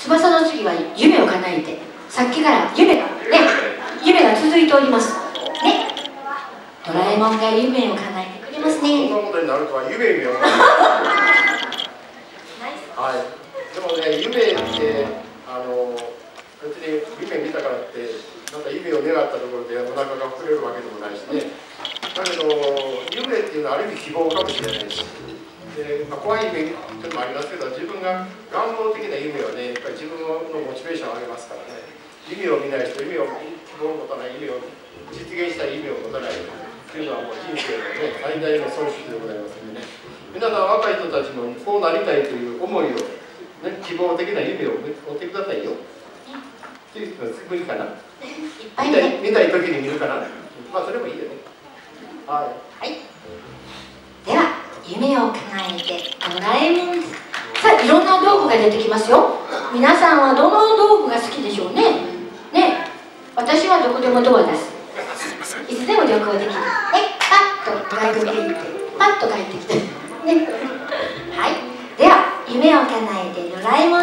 翼の次は夢を叶えてさっきから夢がね夢が続いております。ね。ドラえもんが夢を叶えてくれますね。そんなことになるとは夢夢をはい。でもね夢ってあの別に夢見たからってなんか夢を願ったところでお腹が膨れるわけでもないしね。だけど夢っていうのはある意味希望かもしれないしで、まあ、怖い夢っていうのもありますけど自分が願望的な夢はねやっぱり自分のモチベーションを上げますからね夢を見ない人夢を希望を持たない夢を実現したい夢を持たないっていうのはもう人生のね最大の損失でございますんでね皆さん若い人たちもこうなりたいという思いを、ね、希望的な夢を持ってくださいよ。っていうのは無理かな。見たねい見たい時に見るかな。まあそれもいいよね。はい。夢を叶えてドラえもんさあいろんな道具が出てきますよ。皆さんはどの道具が好きでしょうね？ね？私はどこでもドアです。いつでも旅行できる。ね？パッと外国に行ってパッと帰ってきて。ね？はい。では夢を叶えてドラえもん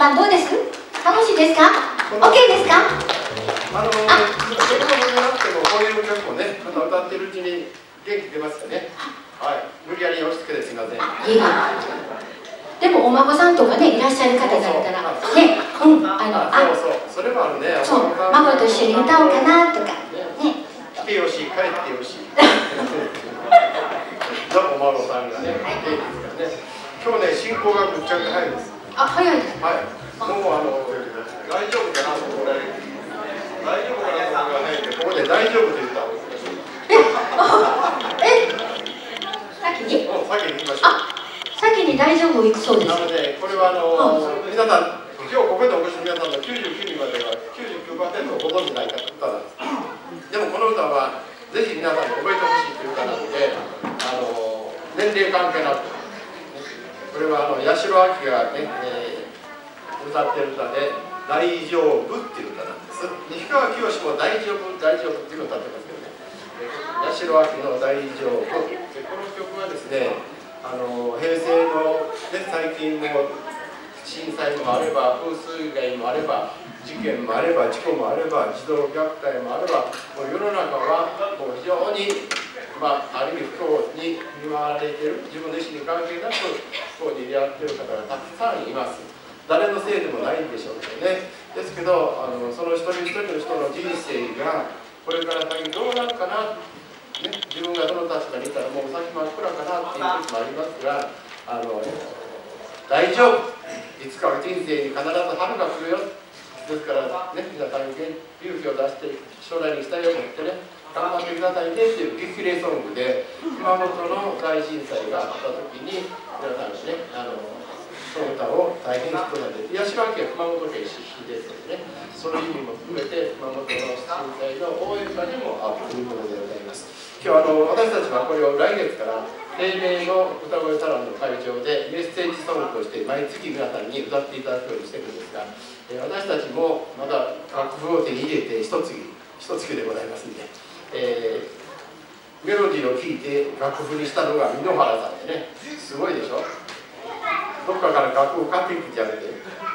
曲の順番どうです？楽しいですか？OK ですか？あのあ子供じゃなくてもこういう曲をね、また歌ってるうちに元気出ますよね。はい、無理やり押し付けてすみません。いいわでもお孫さんとかねいらっしゃる方だったらねうんあのあ、あそうそう、それもあるね。そう孫と一緒に歌おうかなとかね来てよし、帰ってよし。のお孫さんがね、元気ですからね。今日ね、進行がぶっちゃけ早いです。あ早いですはい。もうあの、大丈夫かなと思われる。大丈夫かなと思われる。ここで大丈夫と言った方がいいです。え先に？もう先に行きましょう。あ先に大丈夫行くそうですなので、これはあの、皆さん、今日ここでお越しの皆さんの99人までは99%ご存じない歌なんです。でもこの歌は、ぜひ皆さんに覚えてほしいという歌なので、あの、年齢関係なく、これはあの、八代亜紀がね、えー歌ってる歌で、大丈夫っていう歌なんです。西川きよしも大丈夫、大丈夫っていうのを歌ってますけどね。八代亜紀の大丈夫。でこの曲はですね、あの平成の、ね、最近も震災もあれば風水害もあれば事件もあれば事故もあれば児童虐待もあればもう世の中はもう非常に、まあ、ある意味不幸に見舞われている自分の意思に関係なく不幸に出会ってる方がたくさんいます。誰のせいでもないんでしょうけどね。ですけどあのその一人一人の人の人生がこれから先どうなるかなね、自分がどの立場にいたらもう先真っ暗かなっていう時もありますがあの大丈夫。いつかは人生に必ず春が来るよ。ですからね皆さんに勇気を出して将来に期待を持ってね頑張ってくださいねっていう激励ソングで熊本の大震災があった時に皆さんがねあのその歌を大変好きなんで八代家熊本県出身ですのでね。その意味も含めて熊本の震災の応援歌にもあるというものでございます。今日あの私たちはこれを来月から定例の歌声サロンの会場でメッセージソングとして毎月皆さんに歌っていただくようにしてるんですが、え私たちもまだ楽譜を手に入れて一月一月でございますんで、えーメロディーを聴いて楽譜にしたのが箕原さんでね。すごいでしょ？どっかから楽譜を買ってきてやめて。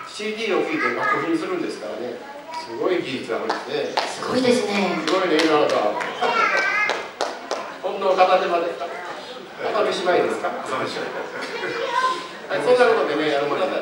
CD を聴いて楽譜にするんですからね。すごい技術があるんですね。すごいですね。すごいね今のさ本当片手間で。すか朝飯前ですか？はい、そんなことでね、あの皆さ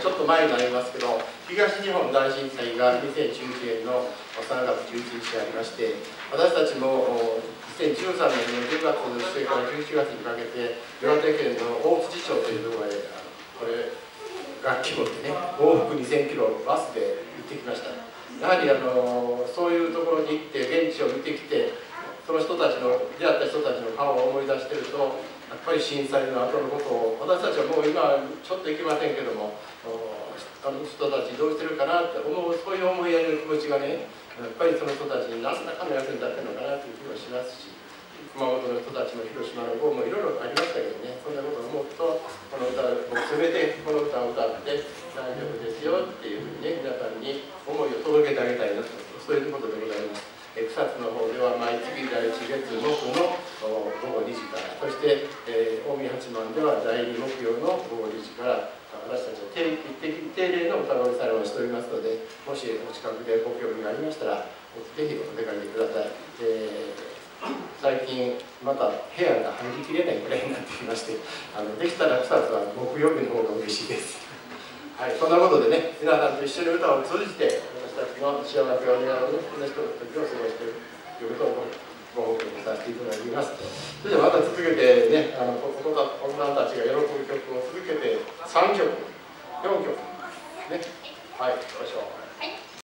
ちょっと前になりますけど東日本大震災が2011年の3月11日にありまして私たちも2013年の10月末から11月にかけて岩手県の大槌町というところへこれ楽器持ってね往復2000キロバスで行ってきました。やはりあのそういうところに行って現地を見てきてその人たちの出会った人たちの顔を思い出してるとやっぱり震災の後のことを私たちはもう今ちょっと行けませんけどもあの人たちどうしてるかなって思うそういう思いやりの気持ちがねやっぱりその人たちに何らかの役に立ってるのかなという気もしますし熊本の人たちも広島の方もいろいろありましたけどねそんなことを思うとこの歌を全てこの歌を歌って大丈夫ですよっていうふうにね皆さんに思いを届けてあげたいなとそういうことでございます。え草津の方では毎月第1月木の午後2時からそして、えー、近江八幡では第2木曜の午後2時から私たちは定定例の歌声サロンをしておりますのでもしお近くでご興味がありましたらぜひお出かけください、えー、最近また部屋が入りきれないくらいになってきましてあのできたら草津は木曜日の方が嬉しいです。はい、そんなことでね皆さんと一緒に歌を通じて私たちの幸せを願うこの人たちを過ごしているということをご報告させていただきます。それではまた続けてね、あの子供たちが喜ぶ曲を続けて3曲、4曲、ね、はい、どうしよう。